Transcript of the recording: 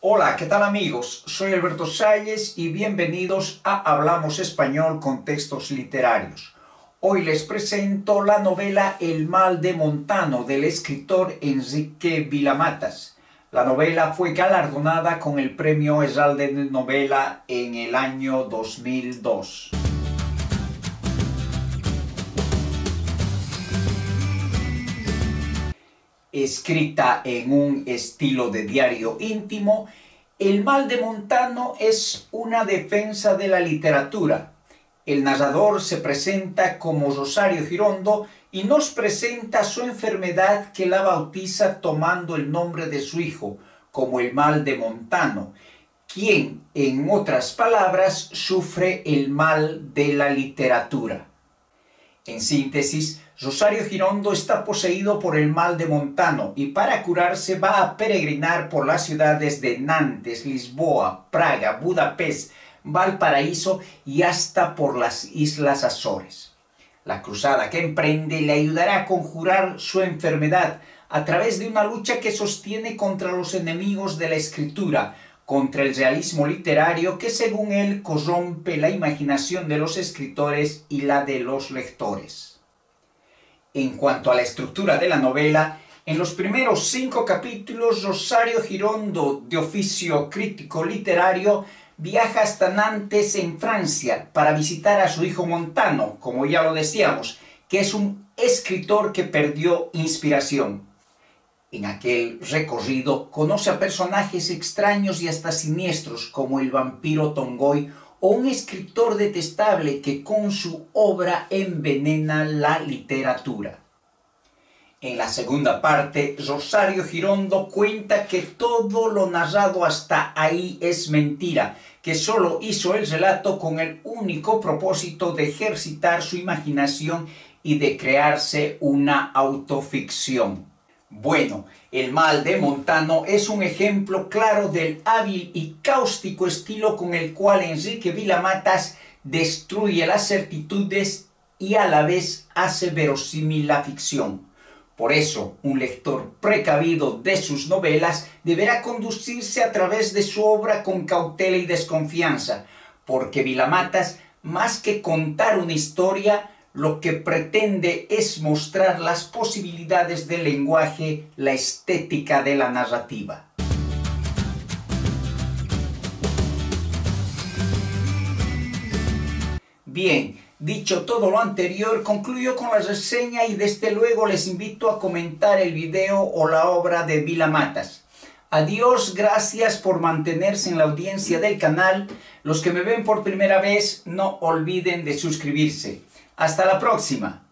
Hola, ¿qué tal amigos? Soy Alberto Salles y bienvenidos a Hablamos Español con Textos Literarios. Hoy les presento la novela El mal de Montano del escritor Enrique Vilamatas. La novela fue galardonada con el premio Esalde de Novela en el año 2002. Escrita en un estilo de diario íntimo, El mal de Montano es una defensa de la literatura. El narrador se presenta como Rosario Girondo y nos presenta su enfermedad que la bautiza tomando el nombre de su hijo, como el mal de Montano, quien, en otras palabras, sufre el mal de la literatura. En síntesis, Rosario Girondo está poseído por el mal de Montano y para curarse va a peregrinar por las ciudades de Nantes, Lisboa, Praga, Budapest, Valparaíso y hasta por las Islas Azores. La cruzada que emprende le ayudará a conjurar su enfermedad a través de una lucha que sostiene contra los enemigos de la escritura, contra el realismo literario que según él corrompe la imaginación de los escritores y la de los lectores. En cuanto a la estructura de la novela, en los primeros cinco capítulos Rosario Girondo, de oficio crítico literario, viaja hasta Nantes en Francia para visitar a su hijo Montano, como ya lo decíamos, que es un escritor que perdió inspiración. En aquel recorrido conoce a personajes extraños y hasta siniestros como el vampiro Tongoy o un escritor detestable que con su obra envenena la literatura. En la segunda parte, Rosario Girondo cuenta que todo lo narrado hasta ahí es mentira, que solo hizo el relato con el único propósito de ejercitar su imaginación y de crearse una autoficción. Bueno, el mal de Montano es un ejemplo claro del hábil y cáustico estilo con el cual Enrique Vilamatas destruye las certitudes y a la vez hace verosímil la ficción. Por eso, un lector precavido de sus novelas deberá conducirse a través de su obra con cautela y desconfianza, porque Vilamatas, más que contar una historia, lo que pretende es mostrar las posibilidades del lenguaje, la estética de la narrativa. Bien, dicho todo lo anterior, concluyo con la reseña y desde luego les invito a comentar el video o la obra de Vila Matas. Adiós, gracias por mantenerse en la audiencia del canal. Los que me ven por primera vez, no olviden de suscribirse. Hasta la próxima.